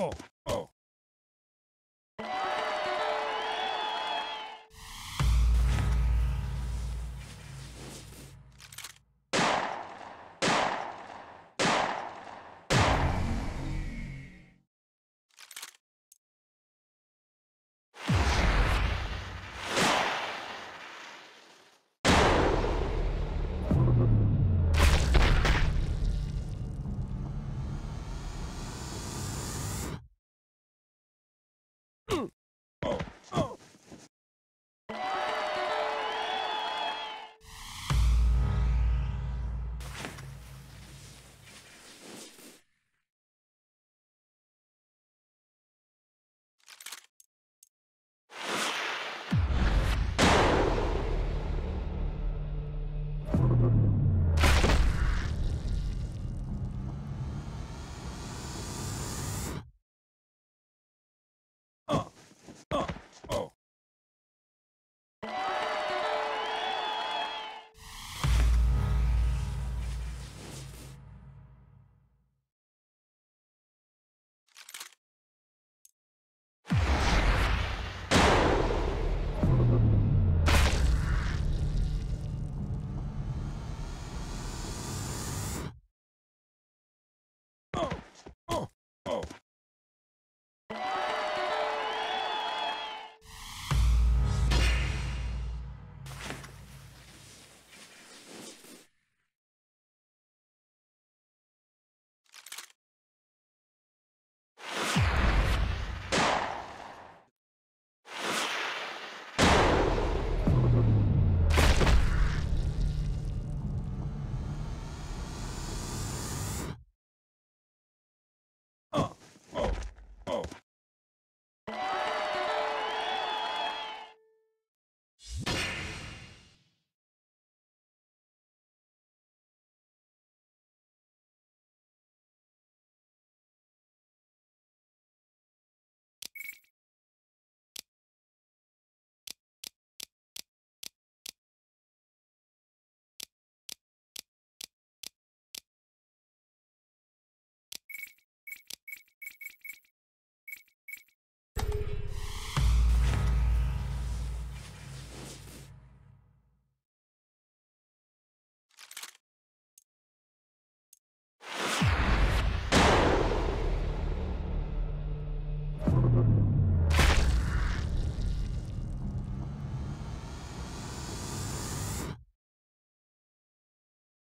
어.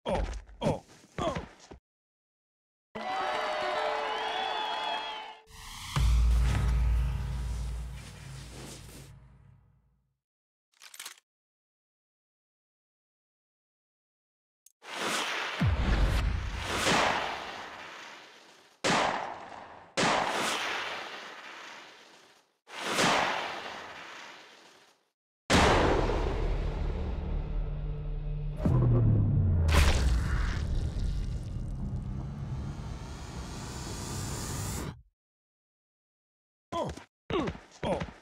Oh! Oh.